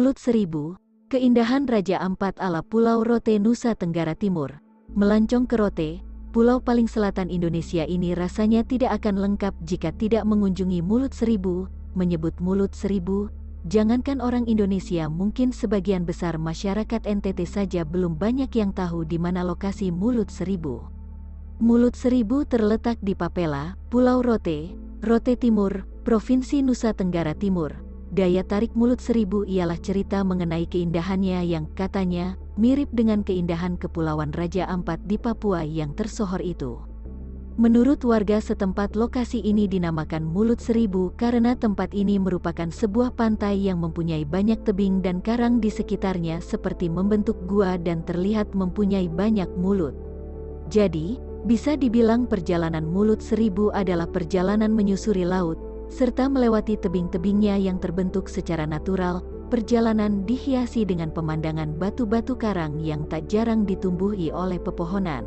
Mulut Seribu, keindahan Raja Ampat ala Pulau Rote Nusa Tenggara Timur. Melancong ke Rote, pulau paling selatan Indonesia ini rasanya tidak akan lengkap jika tidak mengunjungi Mulut Seribu, menyebut Mulut Seribu, jangankan orang Indonesia mungkin sebagian besar masyarakat NTT saja belum banyak yang tahu di mana lokasi Mulut Seribu. Mulut Seribu terletak di Papela, Pulau Rote, Rote Timur, Provinsi Nusa Tenggara Timur. Daya tarik Mulut Seribu ialah cerita mengenai keindahannya yang katanya mirip dengan keindahan Kepulauan Raja Ampat di Papua yang tersohor itu. Menurut warga setempat lokasi ini dinamakan Mulut Seribu karena tempat ini merupakan sebuah pantai yang mempunyai banyak tebing dan karang di sekitarnya seperti membentuk gua dan terlihat mempunyai banyak mulut. Jadi, bisa dibilang perjalanan Mulut Seribu adalah perjalanan menyusuri laut, serta melewati tebing-tebingnya yang terbentuk secara natural, perjalanan dihiasi dengan pemandangan batu-batu karang yang tak jarang ditumbuhi oleh pepohonan.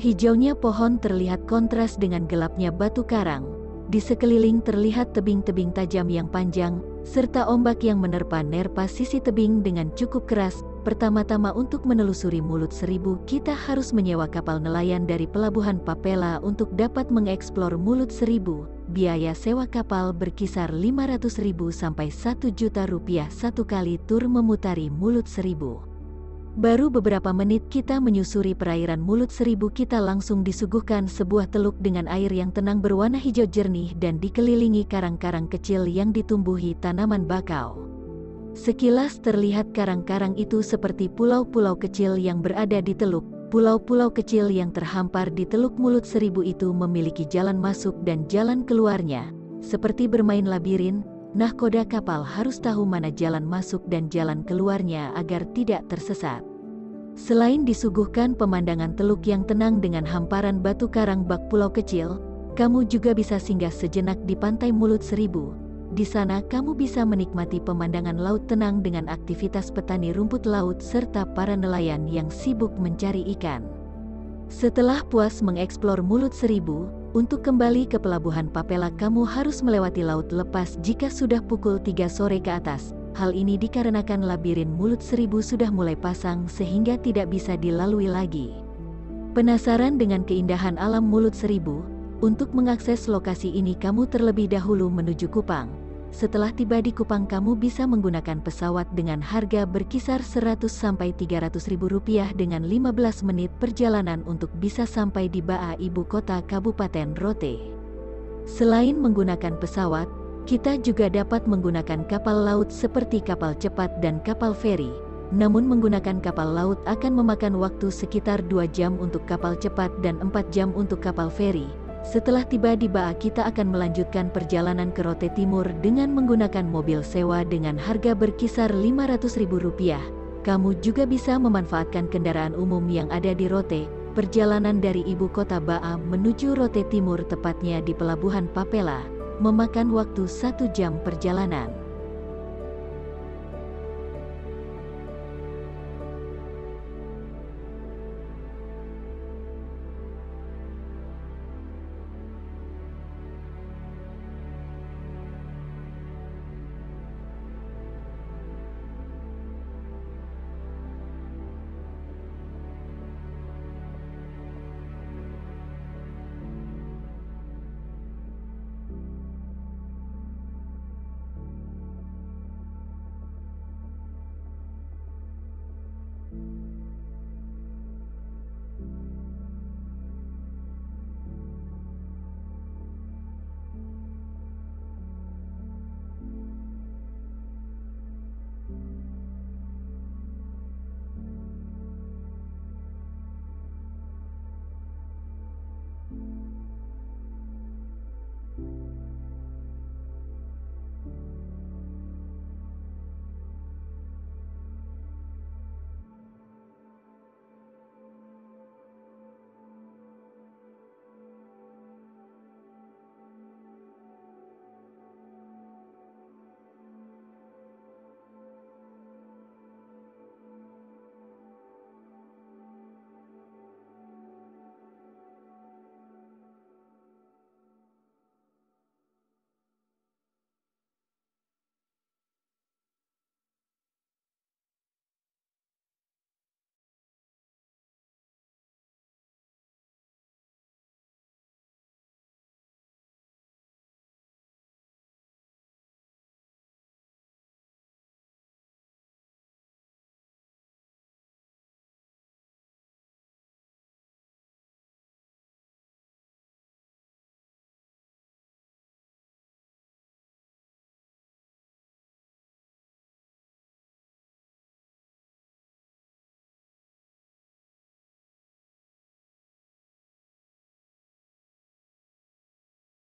Hijaunya pohon terlihat kontras dengan gelapnya batu karang. Di sekeliling terlihat tebing-tebing tajam yang panjang, serta ombak yang menerpa-nerpa sisi tebing dengan cukup keras. Pertama-tama untuk menelusuri mulut seribu, kita harus menyewa kapal nelayan dari pelabuhan Papela untuk dapat mengeksplor mulut seribu. Biaya sewa kapal berkisar 500 ribu sampai 1 juta rupiah satu kali tur memutari mulut seribu. Baru beberapa menit kita menyusuri perairan Mulut Seribu kita langsung disuguhkan sebuah teluk dengan air yang tenang berwarna hijau jernih dan dikelilingi karang-karang kecil yang ditumbuhi tanaman bakau. Sekilas terlihat karang-karang itu seperti pulau-pulau kecil yang berada di teluk. Pulau-pulau kecil yang terhampar di teluk Mulut Seribu itu memiliki jalan masuk dan jalan keluarnya. Seperti bermain labirin, nahkoda kapal harus tahu mana jalan masuk dan jalan keluarnya agar tidak tersesat. Selain disuguhkan pemandangan teluk yang tenang dengan hamparan batu karang bak pulau kecil, kamu juga bisa singgah sejenak di pantai Mulut Seribu. Di sana kamu bisa menikmati pemandangan laut tenang dengan aktivitas petani rumput laut serta para nelayan yang sibuk mencari ikan. Setelah puas mengeksplor Mulut Seribu, untuk kembali ke pelabuhan Papela kamu harus melewati laut lepas jika sudah pukul 3 sore ke atas. Hal ini dikarenakan labirin mulut seribu sudah mulai pasang sehingga tidak bisa dilalui lagi. Penasaran dengan keindahan alam mulut seribu? Untuk mengakses lokasi ini kamu terlebih dahulu menuju Kupang. Setelah tiba di Kupang kamu bisa menggunakan pesawat dengan harga berkisar 100 sampai 300 ribu rupiah dengan 15 menit perjalanan untuk bisa sampai di Baa ibu kota Kabupaten Rote. Selain menggunakan pesawat, kita juga dapat menggunakan kapal laut seperti kapal cepat dan kapal feri. Namun menggunakan kapal laut akan memakan waktu sekitar 2 jam untuk kapal cepat dan 4 jam untuk kapal feri. Setelah tiba di Baa kita akan melanjutkan perjalanan ke Rote Timur dengan menggunakan mobil sewa dengan harga berkisar Rp500.000. Kamu juga bisa memanfaatkan kendaraan umum yang ada di Rote. Perjalanan dari ibu kota Baa menuju Rote Timur tepatnya di Pelabuhan Papela, memakan waktu satu jam perjalanan.